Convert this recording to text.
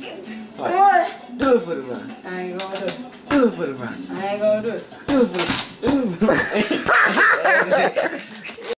What? Do it for the vine. I ain't gonna do it. Do it for the vine. I ain't gonna do it. Do it for the. Do.